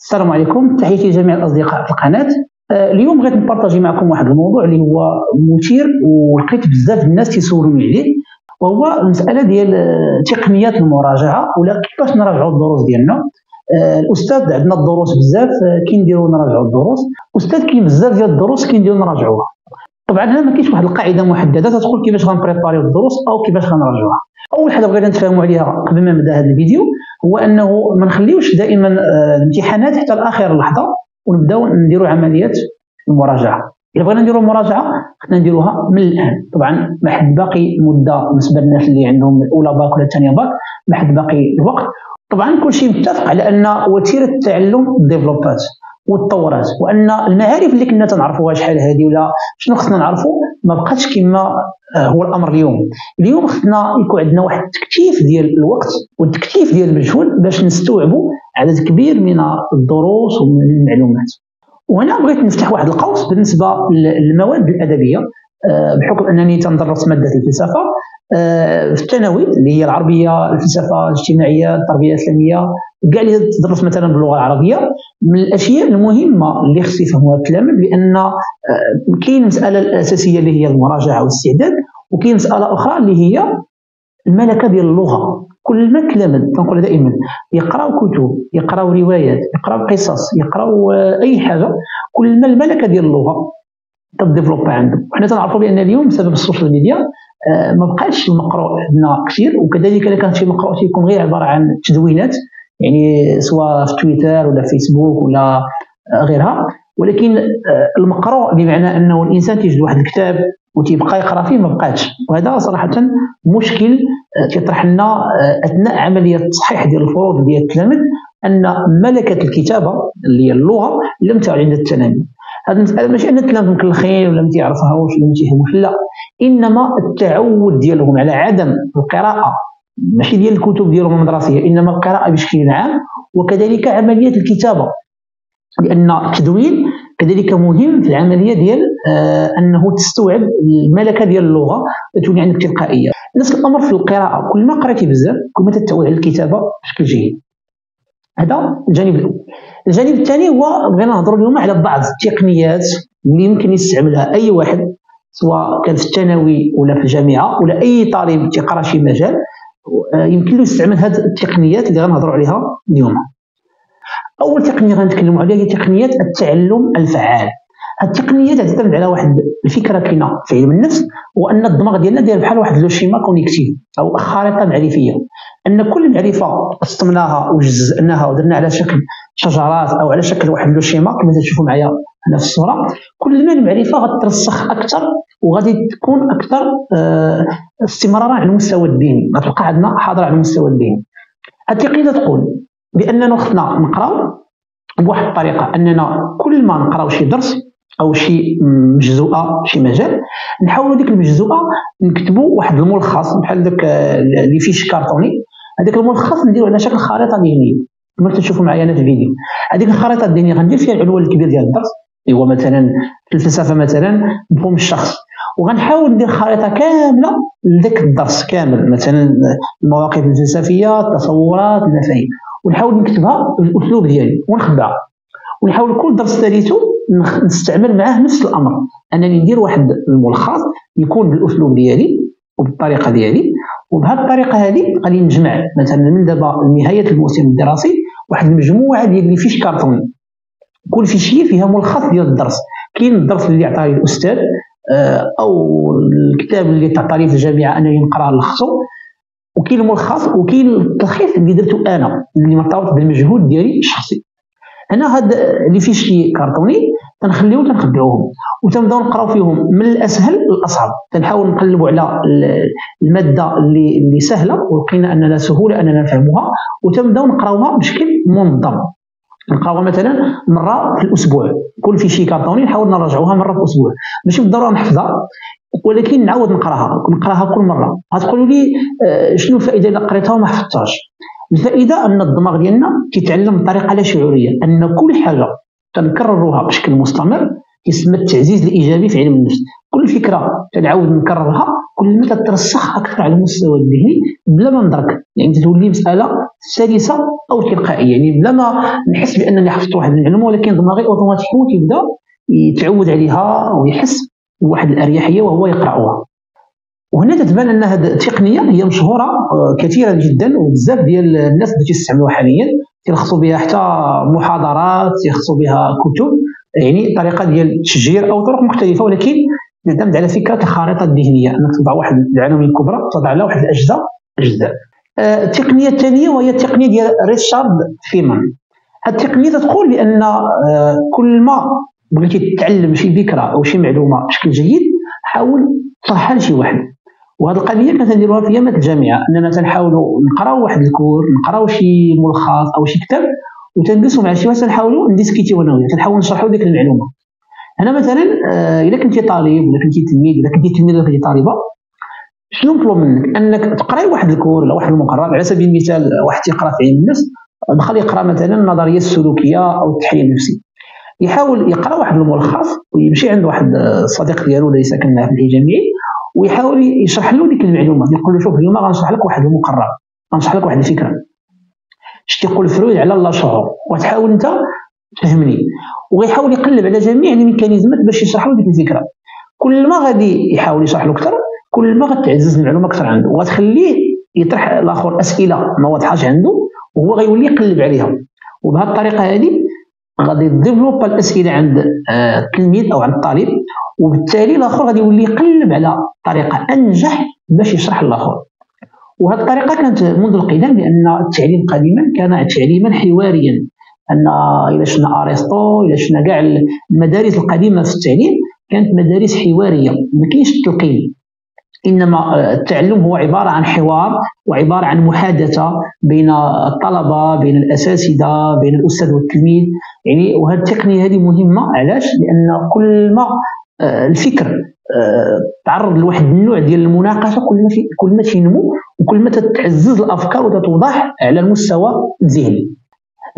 السلام عليكم. تحياتي لجميع الأصدقاء في القناة. آه، اليوم بغيت نبارطاجي معكم واحد الموضوع اللي هو مثير ولقيت بزاف الناس تيسولوني عليه. وهو المسألة ديال آه، تقنيات المراجعة ولا كيفاش نراجعوا الدروس ديالنا. آه، الأستاذ عندنا الدروس بزاف كينديروا نراجعوا الدروس. أستاذ كاين بزاف ديال الدروس كينديروا نراجعوها. طبعا هنا ما كاينش واحد القاعدة محددة تقول كيفاش غنبريباريو الدروس أو كيفاش غنراجعوها أول حاجة بغينا نتفاهموا عليها قبل ما نبدأ هذا الفيديو هو أنه ما نخليوش دائما آه، الامتحانات حتى لآخر لحظة ونبدأو نديروا عمليات المراجعة. إلا بغينا نديروا المراجعه خصنا نديروها من الآن. طبعا ما حد باقي مدة بالنسبة للناس اللي عندهم الأولى باك ولا الثانية باك ما حد باقي الوقت. طبعا كل شيء متفق على أن وتيرة التعلم ديفلوبات وتطورات وأن المعارف اللي كنا تنعرفوها شحال هذه ولا شنو خصنا نعرفوا ما بقاتش كما آه، هو الأمر اليوم. اليوم خصنا يكون عندنا واحد التكثيف ديال الوقت والتكثيف ديال المجهود باش نستوعبوا عدد كبير من الدروس ومن المعلومات. وهنا بغيت نفتح واحد القوس بالنسبة للمواد الأدبية آه، بحكم أنني تندرس مادة الفلسفة. في الثانوي اللي هي العربية الفلسفة الاجتماعية التربية الإسلامية. كاع اللي تدرس مثلا باللغة العربية. من الأشياء المهمة اللي خص يفهموها التلاميذ لأن آه، كاين المساله الأساسية اللي هي المراجعة والاستعداد وكاين مسألة أخرى اللي هي الملكة ديال اللغة. كل ما تلامذ تنقول دائما يقراو كتب يقراو روايات يقراو قصص يقراو آه، أي حاجة كل ما الملكة ديال اللغة تديفلوبا عندهم وحنا تنعرفوا بأن اليوم بسبب ال social media آه، ما بقاش المقروء عندنا كثير وكذلك إلا كان شي مقروء تيكون غير عبارة عن تدوينات يعني سواء في تويتر ولا فيسبوك ولا غيرها. ولكن آه، المقروء بمعنى أنه الإنسان تيجد واحد الكتاب وتيبقى يقرأ فيه ما بقاش وهذا صراحة مشكل آه، تيطرح لنا أثناء عملية تصحيح ديال الفروض ديال التلاميذ أن ملكة الكتابة اللي هي اللغة لم تعد عند التلاميذ. هذه المساله ماشي أن التلاميذ مكلخين ولا ما تيعرفوهاش ولا ما تيفهموش لا. إنما التعود ديالهم على عدم القراءة. ماشي ديال الكتب ديالهم المدرسية إنما القراءة بشكل عام وكذلك عمليه الكتابة. لأن التدوين كذلك مهم في العملية ديال آه أنه تستوعب الملكة ديال اللغة تولي عندك تلقائية. نفس الأمر في القراءة. كل ما قرأتي بزاف كل ما تتعود على الكتابة بشكل جيد. هذا الجانب الأول. الجانب الثاني هو بغينا نهضروا اليوم على بعض التقنيات اللي يمكن يستعملها أي واحد. سواء كان في الثانوي ولا في الجامعة ولا أي طالب تيقرأ شي مجال آه، يمكن له يستعمل هذه التقنيات اللي غنهضروا عليها اليوم. أول تقنية غنتكلموا عليها هي تقنية التعلم الفعال. التقنية تعتمد على واحد الفكرة كاينة في علم النفس وأن الدماغ ديالنا داير بحال واحد لو شيما كونيكتيف أو خارطة معرفية. أن كل معرفة قسمناها وجزأناها ودرنا على شكل شجرات أو على شكل واحد لو شيما كما تشوفوا معايا هنا في الصورة كل ما المعرفة غترسخ أكثر وغادي تكون أكثر آه استمرارا على المستوى الذهني غتبقى عندنا حاضرة على المستوى الذهني التقنيه تقول بأننا خصنا نقراو بواحد الطريقة أننا كل ما نقراو شي درس أو شي مجزوءة شي مجال. نحاولوا ديك المجزوءة نكتبوا واحد الملخص بحال داك اللي فيه كارطوني. هذاك الملخص نديرو على شكل خريطة ذهنيه كما تشوفوا معايا أنا في الفيديو. هذيك الخريطة الذهنيه غندير فيها العنوان الكبير ديال الدرس. اللي هو مثلا الفلسفة مثلا مفهوم الشخص. وغنحاول ندير خريطة كاملة لذاك الدرس كامل. مثلا المواقف الفلسفية التصورات المفاهيم. ونحاول نكتبها بالأسلوب ديالي ونخبعها ونحاول كل درس ثالثه نستعمل معاه نفس الأمر. أنني ندير واحد الملخص يكون بالأسلوب ديالي وبالطريقة ديالي وبهذه الطريقة هذه غادي نجمع مثلا من دابا لنهايه الموسم الدراسي واحد المجموعة ديال لي فيش كارطون كل فيشية فيها ملخص ديال الدرس. كاين الدرس اللي عطاه الاستاذ آه، أو الكتاب اللي تعطى لي في الجامعة انني نقرا نلخصو وكاين الملخص وكاين التلخيص اللي درته أنا اللي مرتبط بالمجهود ديالي الشخصي. هنا هاد لي فيشي كارطوني تنخليو تنخبعوهم وتنبداو نقراو فيهم من الأسهل للأصعب. تنحاول نقلبوا على المادة اللي اللي سهلة ولقينا أننا سهولة أننا نفهموها وتنبداو نقراوها بشكل منظم. نقراوها مثلا مرة في الأسبوع. كل فيشي كارطوني نحاول نراجعوها مرة في الأسبوع. ماشي بالضرورة نحفظها ولكن نعاود نقراها. نقراها كل مرة. غتقولوا لي آه، شنو الفائدة اذا قريتها وما حفظتهاش؟ الفائدة أن الدماغ ديالنا كيتعلم بطريقه لا شعورية أن كل حاجة تنكرروها بشكل مستمر يسمى التعزيز الإيجابي في علم النفس. كل فكرة تنعاود نكررها كل ما تترسخ أكثر على المستوى الذهني بلا ما ندرك. يعني تولي مسألة سلسة أو تلقائية. يعني بلا ما نحس بأنني حفظت واحد المعلومه ولكن دماغي اوتوماتيكمون تيبدا يتعود عليها ويحس بواحد الأريحية وهو يقرأها. وهنا تتبان أن هذه التقنية هي مشهورة آه، كثيرا جدا وبزاف ديال الناس اللي تستعملوها حاليا. تيلخصوا بها حتى محاضرات تيلخصوا بها كتب يعني طريقة ديال التشجير أو طرق مختلفة ولكن تعتمد على فكرة الخارطه الذهنية. أنك تضع واحد العناوين الكبرى تضع لها واحد الأجزاء أجزاء. آه، التقنية الثانية وهي التقنية ديال ريتشارد فينمان. هذه التقنية تقول بأن آه، كل ما بغيتي تتعلم شي فكرة أو شي معلومة بشكل جيد حاول تطرحها لشي واحد. وهذه القضية كنا تنديروها في ايامات الجامعة أننا تنحاولوا نقراو واحد ال cours نقراو شي ملخص أو شي كتاب وتنجلسوا مع شي واحد تنحاولوا نديسكيتيو أنا وياه تنحاولوا نشرحوا ديك المعلومة. هنا مثلا آه، إلا كنتي طالب ولا كنتي تلميذ ولا كنتي تلميذ ولا كنتي طالبة شنو نطلب منك؟ أنك تقراي واحد الكور ولا واحد المقرر على سبيل المثال واحد تيقرا في علم النفس دخل يقرأ مثلا النظرية السلوكية أو التحليل النفسي يحاول يقرأ واحد الملخص ويمشي عند واحد الصديق ديالو اللي ساكن معاه في الجامعي ويحاول يشرح له ديك المعلومة. يقول له شوف اليوم غنشرح لك واحد المقرر. غنشرح لك واحد الفكرة. اش تيقول فرويد على الله شعور. وتحاول أنت تفهمني. ويحاول يقلب على جميع الميكانيزمات باش يشرح له ديك الفكرة. كل ما غادي يحاول يشرح له أكثر كل ما غتعزز المعلومة أكثر عنده. وتخليه يطرح الآخر أسئلة ما واضحاش عنده وهو غيولي يقلب عليها. وبهذه الطريقة هذه غادي يديفلوب الأسئلة عند آه، التلميذ أو عند الطالب وبالتالي الآخر غادي يولي يقلب على طريقة أنجح باش يشرح الآخر وهذه الطريقة كانت منذ القدم لأن التعليم قديما كان تعليما حواريا. أن إلى شفنا أرسطو إلى شفنا كاع المدارس القديمة في التعليم كانت مدارس حوارية ما كاينش التلقين إنما التعلم هو عبارة عن حوار وعبارة عن محادثة بين الطلبة بين الأساتذة بين الأستاذ والتلميذ. يعني وهذه التقنية هذه مهمة علاش؟ لأن كل ما الفكر آه، تعرض لواحد النوع ديال المناقشة كل ما كل ما تنمو وكل ما تتعزز الأفكار وتتوضح على المستوى الذهني.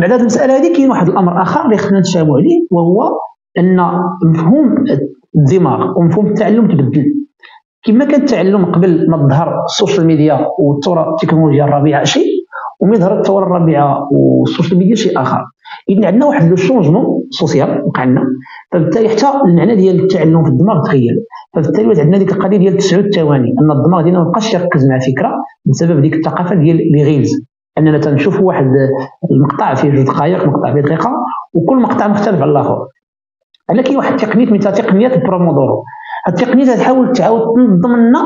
بعد هذه المسألة هذه كاين واحد الأمر آخر اللي خصنا ننتابهوا عليه وهو أن مفهوم الدماغ ومفهوم التعلم تبدل. كما كان التعلم قبل ما تظهر ال social media والثوره التكنولوجيا الرابعه شيء ومن ظهرت الثوره الرابعه وال social media شيء آخر. اذا عندنا واحد le changement social وقع لنا. فبالتالي حتى المعنى ديال التعلم في الدماغ تغير فبالتالي عندنا ديك القضية ديال تسع الثواني أن الدماغ ديالنا ما بقاش يركز مع فكرة بسبب ديك الثقافة ديال les reels أننا تنشوف واحد المقطع فيه جوج دقائق مقطع فيه دقيقة وكل مقطع مختلف على الآخر. أنا كاين واحد التقنية مثل تقنية البومودورو التقنية تحاول تعاود تنظم لنا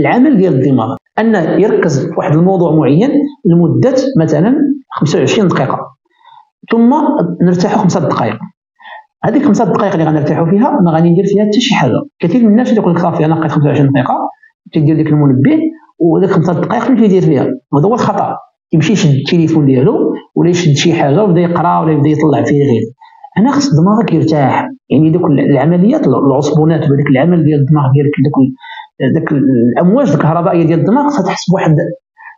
العمل ديال الدماغ. أن يركز في واحد الموضوع معين لمدة مثلا 25 دقيقة. ثم نرتاحوا خمسة دقائق. هذيك خمسة دقائق اللي غنرتاحوا فيها ما غادي ندير فيها حتى شي حاجة. كثير من الناس يقول لك صافي أنا لقيت 25 دقيقة تيدير ديك المنبه وديك خمسة دقائق فين يدير فيها. وهذا هو الخطأ. يمشي يشد التليفون ديالو ولا يشد شي حاجة ويبدا يقرأ ولا يبدا يطلع فيه غير. هنا خص دماغك يرتاح يعني دوك العمليات العصبونات وداك العمل ديال الدماغ ديالك داك داك الأمواج الكهربائية ديال الدماغ خصها تحس بواحد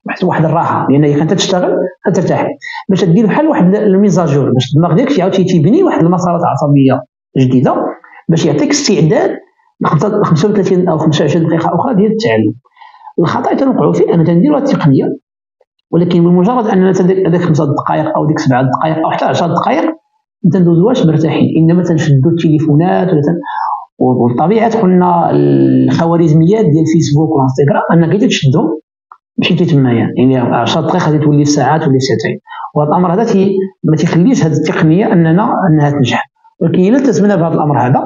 واحد واحد الراحة. لأن كنت تشتغل ترتاح. باش دير بحال واحد الميزاجور باش الدماغ ديالك يعاود تيبني واحد المسارات عصبية جديدة باش يعطيك استعداد ل 35 أو 25 دقيقة أخرى ديال التعلم. الخطأ اللي تنوقعوا فيه أنا تندير التقنية ولكن بمجرد أننا هذاك خمسة دقائق أو ديك سبعة دقائق أو حتى 10 دقائق ما تندوزوهاش مرتاحين. إنما تنشدوا التليفونات ولا تن... وبالطبيعه قلنا الخوارزميات ديال الفيسبوك والانستغرام أنك تشدهم ماشي تيتمايا يعني 10 دقائق غادي تولي في ساعات ولا ساعتين. وهذا الأمر هذا تي ما تيخليش هذه التقنية اننا أنها تنجح. ولكن إلا التزمنا بهذا الأمر هذا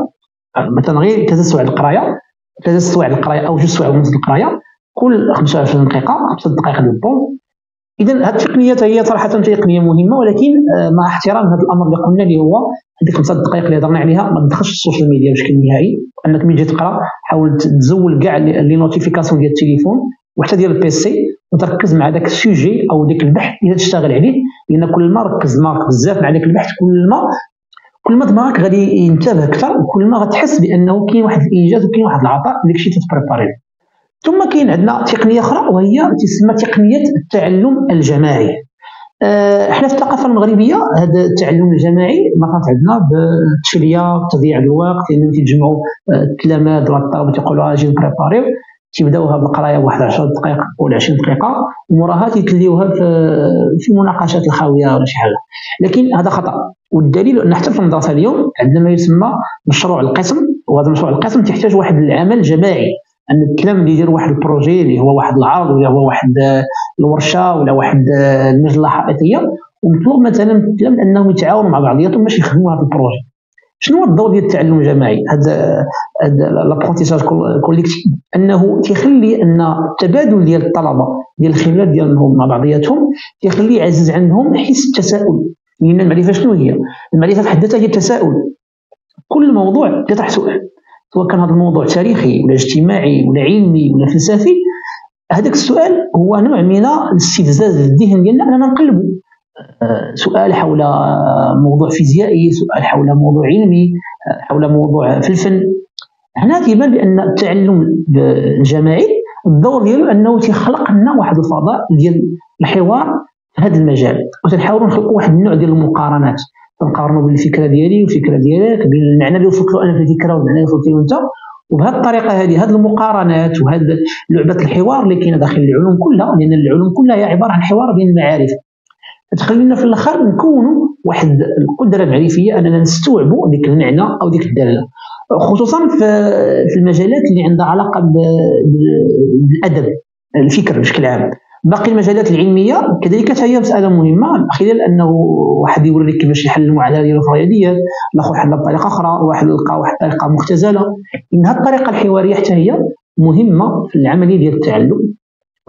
مثلا غير ثلاث سوايع القراية ثلاث سوايع القراية أو جوج سوايع ونص القراية كل 25 دقيقة 5 دقائق ديال ال pause اذا هذه التقنيات هي صراحة تقنية مهمة ولكن آه، مع احترام هذا الأمر اللي قلنا اللي هو هذيك خمسة دقائق اللي هضرنا عليها ما تدخلش ال social media بشكل نهائي. أنك ملي تجي تقرأ حاول تزول كاع les notifications ديال التليفون. وحتى ديال ال PC وتركز مع داك ال sujet أو ديك البحث اللي تشتغل عليه لأن كل ما ركز دماغك بزاف مع داك البحث كل ما كل ما دماغك غادي ينتبه أكثر وكل ما غتحس بأنه كاين واحد الانجاز وكاين واحد العطاء داك الشيء تتبريباري. ثم كاين عندنا تقنية أخرى وهي تسمى تقنية التعلم الجماعي. آه، إحنا في الثقافة المغربية هذا التعلم الجماعي ما كانت عندنا بالتشليه بتضييع الوقت لأن تيتجمعوا التلاميذ ولا الطلبه تيقولوا أجي نبريباريو تيبداوها بالقرايه بواحد 10 دقائق ولا 20 دقيقه وموراها تيتليوها في مناقشات الخاويه ولا شي حاجة. لكن هذا خطا. والدليل أن حتى في المدرسة اليوم عندنا ما يسمى مشروع القسم وهذا مشروع القسم تحتاج واحد العمل جماعي. أن التلام اللي يدير واحد ال projet اللي هو واحد العرض ولا هو واحد الورشة ولا واحد المجلة حائطيه ومطلوب مثلا من التلام أنهم يتعاونوا مع بعضياتهم باش يخدموا هذا ال projet. شنو هو الدور ديال التعلم الجماعي هذا l'apprentissage collectif أنه تيخلي أن التبادل ديال الطلبة ديال الخبرات ديالهم مع بعضياتهم تيخلي يعزز عندهم حس التساؤل. لأن المعرفة شنو هي؟ المعرفة في حد ذاتها هي التساؤل. كل موضوع يطرح سؤال سواء كان هذا الموضوع تاريخي ولا اجتماعي ولا علمي ولا فلسفي هذاك السؤال هو نوع من الاستفزاز الذهن ديالنا أننا نقلبوا سؤال حول موضوع فيزيائي سؤال حول موضوع علمي حول موضوع في الفن هنا تيبان بأن التعلم الجماعي الدور ديالو أنه تيخلق لنا واحد الفضاء ديال الحوار في هذا المجال وتنحاولوا نخلقوا واحد النوع ديال المقارنات. نقارنوا بين الفكرة ديالي والفكرة ديالك بين المعنى اللي وصلت له أنا في الفكرة والمعنى اللي وصلت له أنت. وبهذه الطريقة هذه هذه المقارنات وهذه لعبة الحوار اللي كاينة داخل العلوم كلها لأن العلوم كلها هي عبارة عن حوار بين المعارف. تخلينا في الآخر نكونوا واحد القدرة المعرفية أننا نستوعبوا ديك المعنى أو ديك الدلالة. خصوصا في المجالات اللي عندها علاقة بالأدب الفكر بشكل عام. باقي المجالات العلمية كذلك هي مسألة مهمة خلال أنه واحد يوري لك كيفاش يحل المعادله ديالو في الرياضيات الآخر حلها بطريقة أخرى واحد لقى واحد الطريقة مختزلة. إن هذه الطريقة الحوارية حتى هي مهمة في العملية ديال التعلم.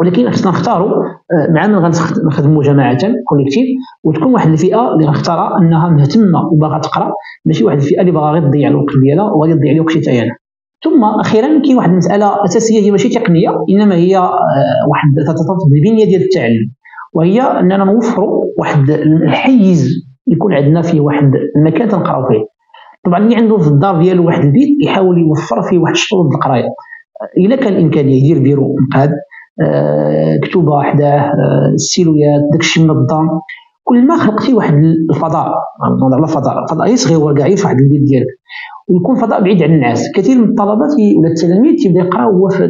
ولكن خصنا نختاروا آه، مع من غنخدموا جماعة كوليكتيف وتكون واحد الفئة اللي غنختارها أنها مهتمة وباغا تقرأ ماشي واحد الفئة اللي باغا غير تضيع الوقت ديالها وغادي تضيع حتى أنا ثم أخيرا كاين واحد المسألة أساسية هي ماشي تقنية إنما هي آه، واحد تتطلب بالبنيه ديال التعلم وهي أننا نوفروا واحد الحيز يكون عندنا فيه واحد المكان تنقراو فيه. طبعا اللي عنده في الدار ديالو واحد البيت يحاول يوفر فيه واحد الشروط القراية. إلا كان الإمكانية يدير بيرو مقاد آه، كتوبة حداه السيلويات داكشي منظم كل ما خلقتي واحد الفضاء نهضر على فضاء فضاء صغير كاع في واحد البيت ديالك. ويكون فضاء بعيد عن الناس. كثير من الطلبه ولا التلاميذ تيبدا يقرأ هو في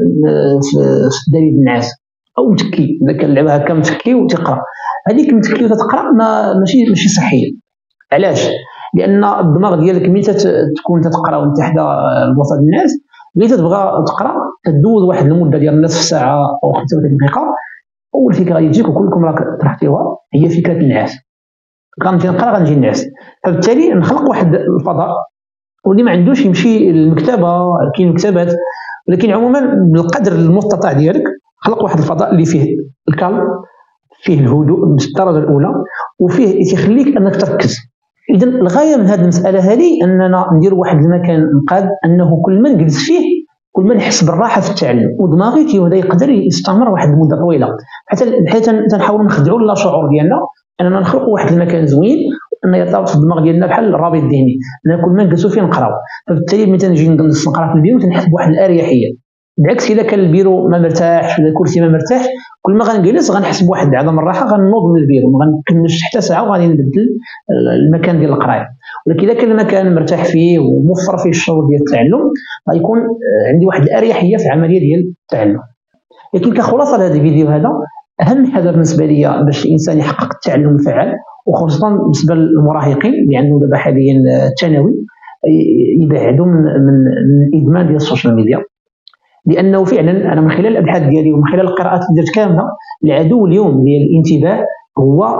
دليل الناس. أو متكي إذا كان اللعبه هكا متكي وتقرأ. هذيك متكي وتقرأ ما ماشي ماشي صحيه علاش؟ لأن الدماغ ديالك ملي تكون تقرا وانت حدا وسط الناس ملي تبغى تقرأ تدوز واحد المدة ديال نصف ساعة أو 35 دقيقة. أول فكرة غادي تجيك وكلكم راك طرحتيوها هي فكرة النعاس. غنمشي نقرأ غنجي نعس فبالتالي نخلق واحد الفضاء واللي ما عندوش يمشي للمكتبة كاين مكتبات ولكن عموما بالقدر المستطاع ديالك خلق واحد الفضاء اللي فيه الكالم فيه الهدوء بالدرجه الأولى وفيه تيخليك أنك تركز. اذا الغاية من هذه المسألة هذه أننا ندير واحد المكان نقاد أنه كل ما نجلس فيه كل ما نحس بالراحة في التعلم ودماغي تيبدا يقدر يستمر واحد المدة طويلة. حتى حيت تنحاولوا نخدعوا لا شعور ديالنا أننا نخلقوا واحد المكان زوين ان يرتبط في الدماغ ديالنا بحال الرابط الذهني. ان كل ما نجلسوا فيه نقراو. فبالتالي ملي تنجي نجلس نقرأ في البيرو تنحس بواحد الأريحية. بالعكس إذا كان البيرو ما مرتاح ولا الكرسي ما مرتاح كل ما غنجلس غنحس بواحد عدم الراحة غنوض من البيرو. ما غنكملش حتى ساعة وغادي نبدل المكان ديال القراية. ولكن إذا كان المكان مرتاح فيه وموفر فيه الشروط ديال التعلم غيكون عندي واحد الاريحيه في العملية ديال التعلم. لكن كخلاصة لهذا الفيديو هذا أهم حاجة بالنسبة لي باش الإنسان يحقق التعلم الفعال وخصوصا بالنسبة للمراهقين اللي عندهم دابا حاليا الثانوي يبعدوا من من الإدمان ديال ال social media. لأنه فعلا أنا من خلال الأبحاث ديالي ومن خلال القراءات اللي درت كاملة العدو اليوم ديال الانتباه هو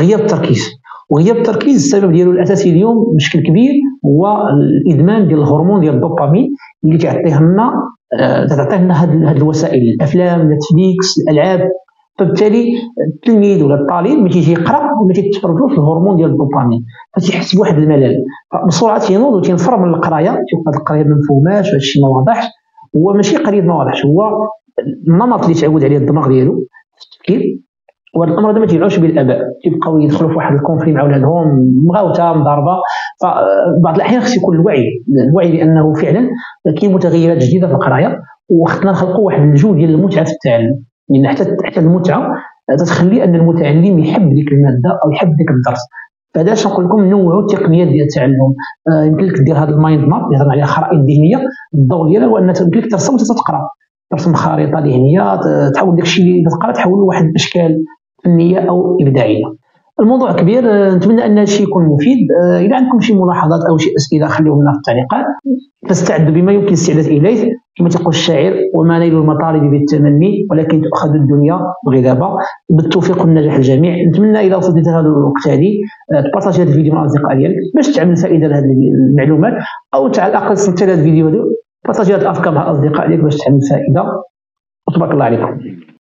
غياب التركيز. وغياب التركيز السبب ديالو الأساسي اليوم بشكل كبير هو الإدمان ديال الهرمون ديال الدوبامين اللي تعطيه لنا آه، تعطيه لنا هذه الوسائل الأفلام نتفليكس الألعاب. فبالتالي التلميذ ولا الطالب ملي تيجي يقرأ ولا تيتفرجوا في الهرمون ديال الدوبامين فتيحس بواحد الملل. بسرعة تينوض وتنفر من القراية تيبقى القراية ما مفهوماش هذا الشيء ما واضحش. هو ماشي قضيه ما واضحش هو النمط اللي تعود عليه الدماغ ديالو في التفكير. وهذا الامر هذا ما تيبعوش به الاباء يدخلوا في واحد الكونفلي مع ولادهم مغاوته مضاربة. فبعض الأحيان خص يكون الوعي الوعي بانه فعلا كاين متغيرات جديدة في القراية وخصنا نخلقوا واحد الجو ديال المتعة في التعلم. لأن حتى حتى المتعة تتخلي أن المتعلم يحب ديك المادة أو يحب ديك الدرس. فعلاش نقول لكم نوعوا التقنيات ديال التعلم؟ آه يمكن لك دير هذا ال mind map اللي هضرنا عليها خرائط ذهنية الدور ديالها هو أن يمكن لك ترسم وتتقرا ترسم خريطه ذهنية تحول داكشي اللي تقرأ تحول لواحد الأشكال. فنيه أو إبداعية. الموضوع كبير نتمنى أن الشيء يكون مفيد. إذا عندكم شي ملاحظات أو شي أسئلة خليهم لنا في التعليقات. فاستعدوا بما يمكن الاستعداد إليه كما تقول الشاعر وما نيل المطالب بالتمني ولكن تؤخذ الدنيا بغلابه بالتوفيق والنجاح للجميع. نتمنى إلى وصلت لهذا الوقت هذه تبارطاجي هذا الفيديو مع الاصدقاء ديالك باش تعمل فائدة لهذه المعلومات أو على الأقل سمعت هذا الفيديو بارطاجي هذه الأفكار مع الاصدقاء ديالك باش تعمل فائدة. وتبارك الله عليكم.